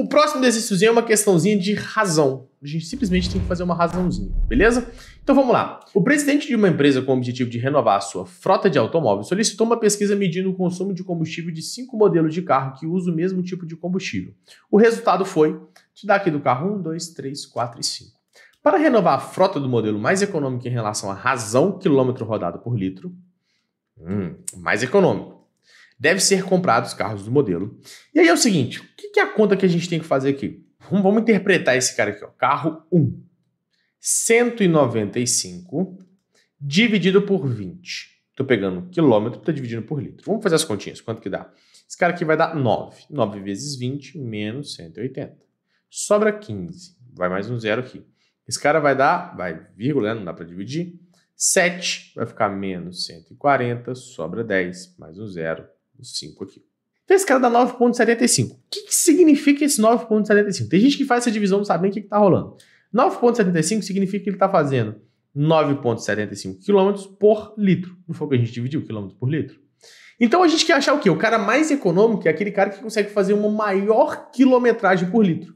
O próximo exercíciozinho é uma questãozinha de razão. A gente simplesmente tem que fazer uma razãozinha, beleza? Então vamos lá. O presidente de uma empresa com o objetivo de renovar a sua frota de automóveis solicitou uma pesquisa medindo o consumo de combustível de cinco modelos de carro que usam o mesmo tipo de combustível. O resultado foi, te dá aqui do carro 1, 2, 3, 4 e 5. Para renovar a frota do modelo mais econômico em relação à razão quilômetro rodado por litro, hum, mais econômico deve ser comprado os carros do modelo. E aí é o seguinte, o que é a conta que a gente tem que fazer aqui? Vamos interpretar esse cara aqui, ó. carro 1. 195 dividido por 20. Estou pegando quilômetro, estou dividindo por litro. Vamos fazer as continhas, quanto que dá? Esse cara aqui vai dar 9. 9 vezes 20 menos 180. Sobra 15. Vai mais um zero aqui. Esse cara vai dar, vai vírgula, né? não dá para dividir. 7 vai ficar menos 140, sobra 10, mais um zero, 5 aqui. Então esse cara dá 9,75. O que, que significa esse 9,75? Tem gente que faz essa divisão não sabe nem o que está rolando. 9,75 significa que ele está fazendo 9,75 km por litro. Não foi o que a gente dividiu, quilômetro por litro? Então a gente quer achar o quê? O cara mais econômico é aquele cara que consegue fazer uma maior quilometragem por litro.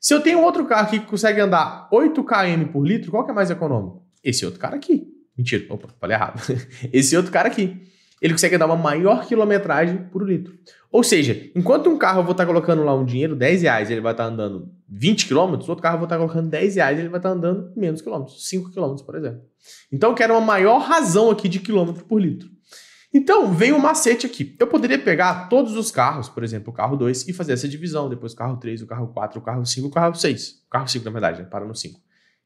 Se eu tenho outro carro que consegue andar 8 km por litro, qual que é mais econômico? Esse outro cara aqui. Mentira, opa, falei errado. Esse outro cara aqui ele consegue dar uma maior quilometragem por litro. Ou seja, enquanto um carro eu vou estar colocando lá um dinheiro, 10 reais, ele vai estar andando 20 quilômetros, outro carro eu vou estar colocando 10 reais, ele vai estar andando menos quilômetros, 5 quilômetros, por exemplo. Então eu quero uma maior razão aqui de quilômetro por litro. Então, vem um macete aqui. Eu poderia pegar todos os carros, por exemplo, o carro 2, e fazer essa divisão. Depois o carro 3, o carro 4, o carro 5, o carro 6. O carro 5, na verdade, né? para no 5.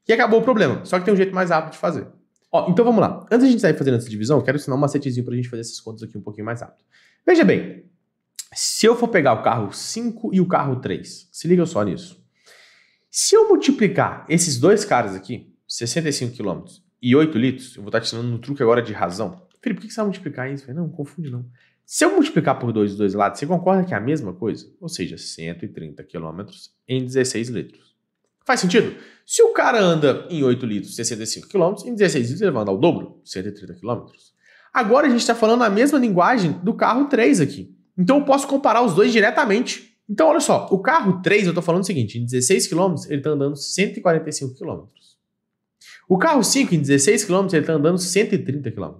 E acabou o problema. Só que tem um jeito mais rápido de fazer. Ó, então vamos lá. Antes de a gente sair fazendo essa divisão, quero ensinar um macetezinho para a gente fazer essas contas aqui um pouquinho mais rápido. Veja bem, se eu for pegar o carro 5 e o carro 3, se liga só nisso. Se eu multiplicar esses dois caras aqui, 65 km e 8 litros, eu vou estar te ensinando no truque agora de razão. Felipe, por que você vai multiplicar isso? Não, não confunde não. Se eu multiplicar por dois dos dois lados, você concorda que é a mesma coisa? Ou seja, 130 km em 16 litros. Faz sentido? Se o cara anda em 8 litros, 65 km, em 16 litros ele vai andar o dobro, 130 km. Agora a gente está falando a mesma linguagem do carro 3 aqui. Então eu posso comparar os dois diretamente. Então olha só, o carro 3 eu estou falando o seguinte, em 16 km ele está andando 145 km. O carro 5 em 16 km ele está andando 130 km.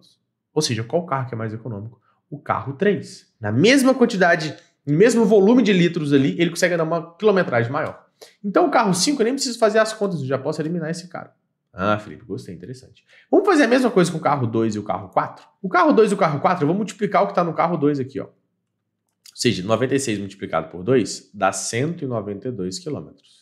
Ou seja, qual carro que é mais econômico? O carro 3. Na mesma quantidade, no mesmo volume de litros ali, ele consegue andar uma quilometragem maior. Então o carro 5 eu nem preciso fazer as contas, eu já posso eliminar esse cara. Ah, Felipe, gostei, interessante. Vamos fazer a mesma coisa com o carro 2 e o carro 4? O carro 2 e o carro 4, eu vou multiplicar o que está no carro 2 aqui, ó. Ou seja, 96 multiplicado por 2 dá 192 quilômetros.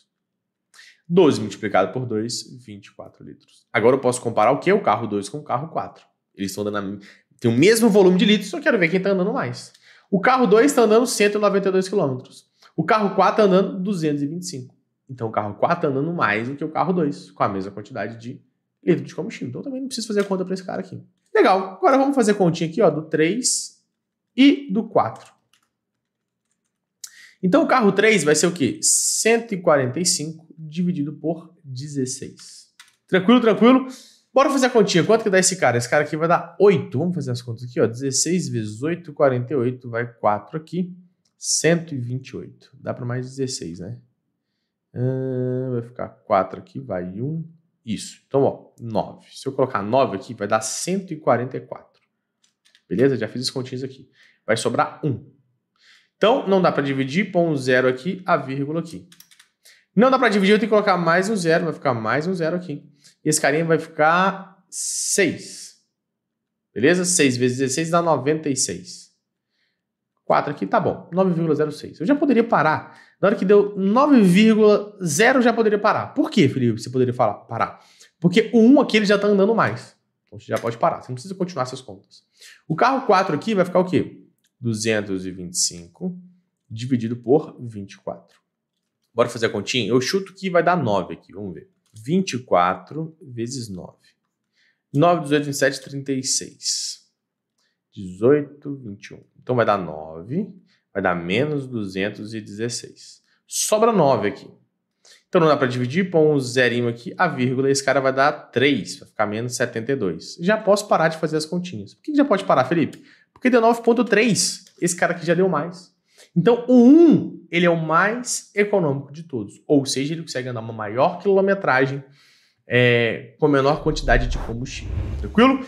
12 multiplicado por 2, 24 litros. Agora eu posso comparar o que? O carro 2 com o carro 4. Eles estão andando. Tem o mesmo volume de litros, só quero ver quem está andando mais. O carro 2 está andando 192 quilômetros. O carro 4 está andando 225. Então o carro 4 está andando mais do que o carro 2, com a mesma quantidade de litro de combustível. Então também não preciso fazer a conta para esse cara aqui. Legal. Agora vamos fazer a continha aqui ó, do 3 e do 4. Então o carro 3 vai ser o quê? 145 dividido por 16. Tranquilo, tranquilo? Bora fazer a continha. Quanto que dá esse cara? Esse cara aqui vai dar 8. Vamos fazer as contas aqui, ó. 16 vezes 8, 48, vai 4 aqui. 128. Dá para mais 16, né? Uh, vai ficar 4 aqui, vai 1. Isso. Então, ó, 9. Se eu colocar 9 aqui, vai dar 144. Beleza? Já fiz as continhas aqui. Vai sobrar 1. Então, não dá para dividir, põe um zero aqui, a vírgula aqui. Não dá para dividir, eu tenho que colocar mais um zero, vai ficar mais um zero aqui. E esse carinha vai ficar 6. Beleza? 6 vezes 16 dá 96. 4 aqui, tá bom, 9,06. Eu já poderia parar. Na hora que deu 9,0 já poderia parar. Por que, Felipe, você poderia falar, parar? Porque o 1 aqui ele já está andando mais. Então você já pode parar, você não precisa continuar essas contas. O carro 4 aqui vai ficar o quê? 225 dividido por 24. Bora fazer a continha? Eu chuto que vai dar 9 aqui, vamos ver. 24 vezes 9. 9, 18, 27, 36. 18, 21. Então vai dar 9, vai dar menos 216. Sobra 9 aqui. Então não dá para dividir, põe um zerinho aqui, a vírgula, esse cara vai dar 3, vai ficar menos 72. Já posso parar de fazer as continhas. Por que já pode parar, Felipe? Porque deu 9.3, esse cara aqui já deu mais. Então, o 1, ele é o mais econômico de todos. Ou seja, ele consegue andar uma maior quilometragem é, com menor quantidade de combustível. Tranquilo?